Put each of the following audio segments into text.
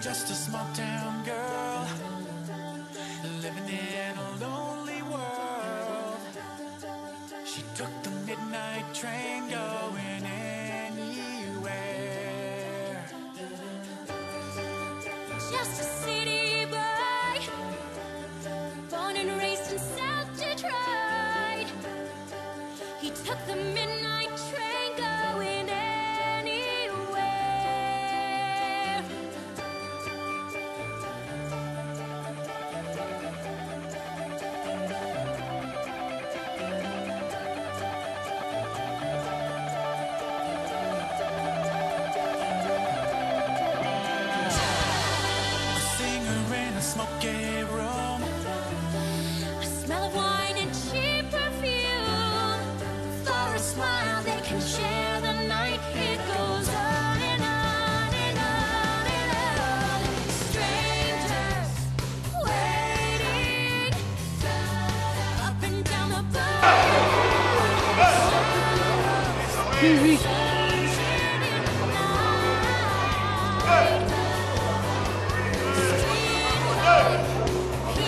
just a small town girl living in a lonely world. She took the midnight train going anywhere. Just smoky room. A smell of wine and cheap perfume. For a smile, they can share the night. It goes on and on and on and on. Strangers waiting up and down the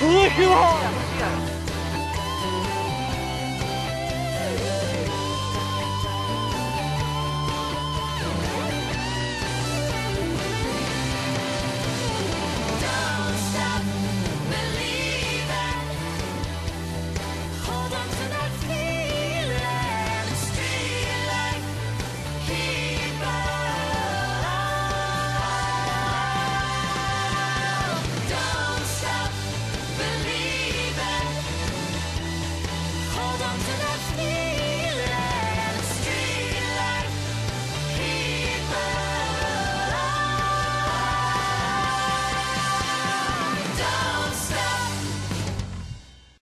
Лихо!